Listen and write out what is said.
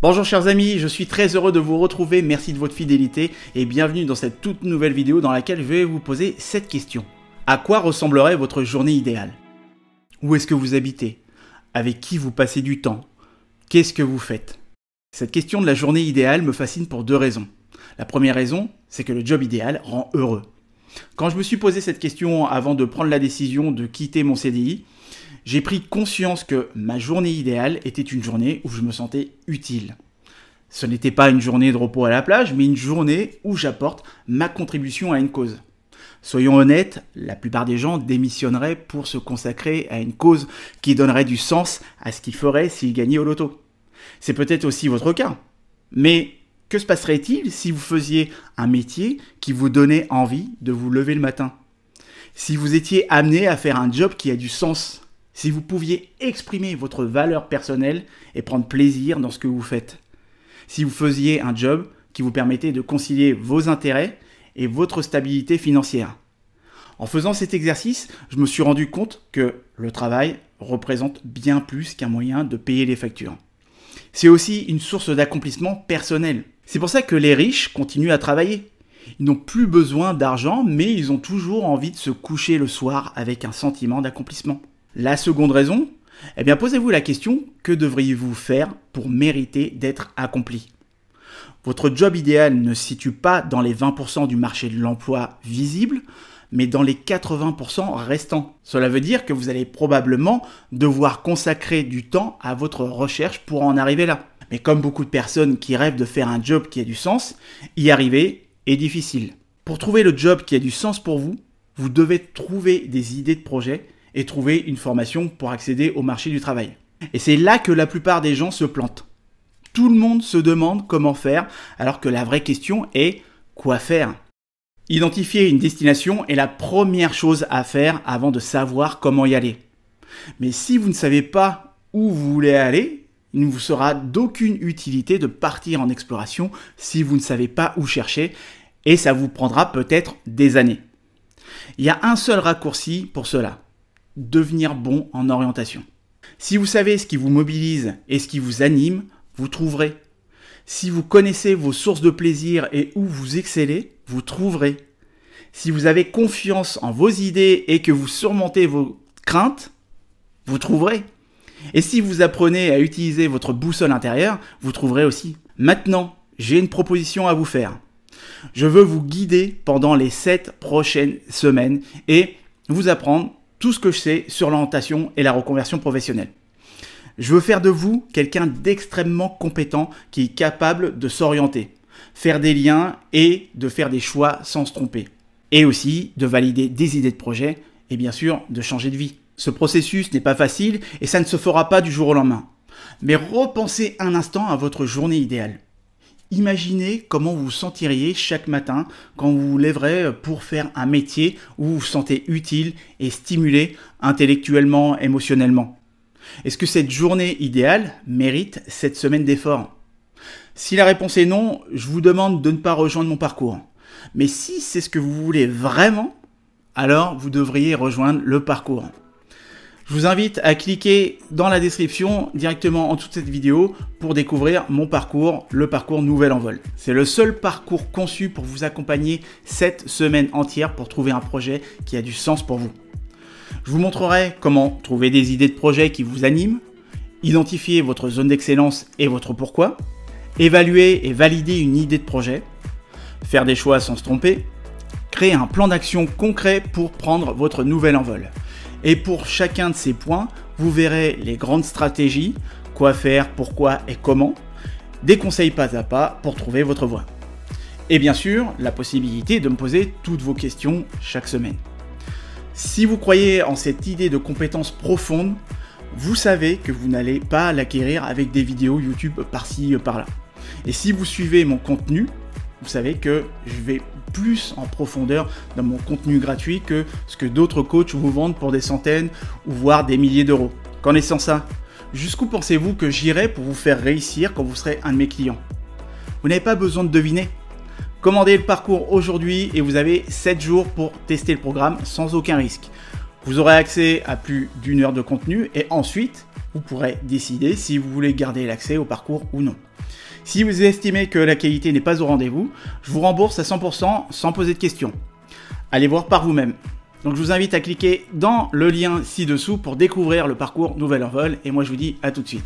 Bonjour chers amis, je suis très heureux de vous retrouver, merci de votre fidélité et bienvenue dans cette toute nouvelle vidéo dans laquelle je vais vous poser cette question. À quoi ressemblerait votre journée idéale? Où est-ce que vous habitez? Avec qui vous passez du temps? Qu'est-ce que vous faites? Cette question de la journée idéale me fascine pour deux raisons. La première raison, c'est que le job idéal rend heureux. Quand je me suis posé cette question avant de prendre la décision de quitter mon CDI, j'ai pris conscience que ma journée idéale était une journée où je me sentais utile. Ce n'était pas une journée de repos à la plage, mais une journée où j'apporte ma contribution à une cause. Soyons honnêtes, la plupart des gens démissionneraient pour se consacrer à une cause qui donnerait du sens à ce qu'ils feraient s'ils gagnaient au loto. C'est peut-être aussi votre cas. Mais que se passerait-il si vous faisiez un métier qui vous donnait envie de vous lever le matin? Si vous étiez amené à faire un job qui a du sens si vous pouviez exprimer votre valeur personnelle et prendre plaisir dans ce que vous faites. Si vous faisiez un job qui vous permettait de concilier vos intérêts et votre stabilité financière. En faisant cet exercice, je me suis rendu compte que le travail représente bien plus qu'un moyen de payer les factures. C'est aussi une source d'accomplissement personnel. C'est pour ça que les riches continuent à travailler. Ils n'ont plus besoin d'argent, mais ils ont toujours envie de se coucher le soir avec un sentiment d'accomplissement. La seconde raison, eh bien posez-vous la question, que devriez-vous faire pour mériter d'être accompli? Votre job idéal ne se situe pas dans les 20% du marché de l'emploi visible, mais dans les 80% restants. Cela veut dire que vous allez probablement devoir consacrer du temps à votre recherche pour en arriver là. Mais comme beaucoup de personnes qui rêvent de faire un job qui a du sens, y arriver est difficile. Pour trouver le job qui a du sens pour vous, vous devez trouver des idées de projet et trouver une formation pour accéder au marché du travail. Et c'est là que la plupart des gens se plantent. Tout le monde se demande comment faire, alors que la vraie question est quoi faire? Identifier une destination est la première chose à faire avant de savoir comment y aller. Mais si vous ne savez pas où vous voulez aller, il ne vous sera d'aucune utilité de partir en exploration si vous ne savez pas où chercher, et ça vous prendra peut-être des années. Il y a un seul raccourci pour cela devenir bon en orientation. Si vous savez ce qui vous mobilise et ce qui vous anime, vous trouverez. Si vous connaissez vos sources de plaisir et où vous excellez, vous trouverez. Si vous avez confiance en vos idées et que vous surmontez vos craintes, vous trouverez. Et si vous apprenez à utiliser votre boussole intérieure, vous trouverez aussi. Maintenant, j'ai une proposition à vous faire. Je veux vous guider pendant les 7 prochaines semaines et vous apprendre tout ce que je sais sur l'orientation et la reconversion professionnelle. Je veux faire de vous quelqu'un d'extrêmement compétent qui est capable de s'orienter, faire des liens et de faire des choix sans se tromper. Et aussi de valider des idées de projet et bien sûr de changer de vie. Ce processus n'est pas facile et ça ne se fera pas du jour au lendemain. Mais repensez un instant à votre journée idéale. Imaginez comment vous sentiriez chaque matin quand vous vous lèverez pour faire un métier où vous vous sentez utile et stimulé intellectuellement, émotionnellement. Est-ce que cette journée idéale mérite cette semaine d'effort? Si la réponse est non, je vous demande de ne pas rejoindre mon parcours. Mais si c'est ce que vous voulez vraiment, alors vous devriez rejoindre le parcours. Je vous invite à cliquer dans la description directement en toute cette vidéo pour découvrir mon parcours, le parcours Nouvel Envol. C'est le seul parcours conçu pour vous accompagner cette semaine entière pour trouver un projet qui a du sens pour vous. Je vous montrerai comment trouver des idées de projet qui vous animent, identifier votre zone d'excellence et votre pourquoi, évaluer et valider une idée de projet, faire des choix sans se tromper, créer un plan d'action concret pour prendre votre nouvel envol. Et pour chacun de ces points, vous verrez les grandes stratégies, quoi faire, pourquoi et comment, des conseils pas à pas pour trouver votre voie. Et bien sûr, la possibilité de me poser toutes vos questions chaque semaine. Si vous croyez en cette idée de compétences profondes, vous savez que vous n'allez pas l'acquérir avec des vidéos YouTube par-ci, par-là. Et si vous suivez mon contenu, vous savez que je vais plus en profondeur dans mon contenu gratuit que ce que d'autres coachs vous vendent pour des centaines ou voire des milliers d'euros. Connaissant ça, jusqu'où pensez-vous que j'irai pour vous faire réussir quand vous serez un de mes clients? Vous n'avez pas besoin de deviner. Commandez le parcours aujourd'hui et vous avez 7 jours pour tester le programme sans aucun risque. Vous aurez accès à plus d'une heure de contenu et ensuite, vous pourrez décider si vous voulez garder l'accès au parcours ou non. Si vous estimez que la qualité n'est pas au rendez-vous, je vous rembourse à 100% sans poser de questions. Allez voir par vous-même. Donc je vous invite à cliquer dans le lien ci-dessous pour découvrir le parcours Nouvel Envol et moi je vous dis à tout de suite.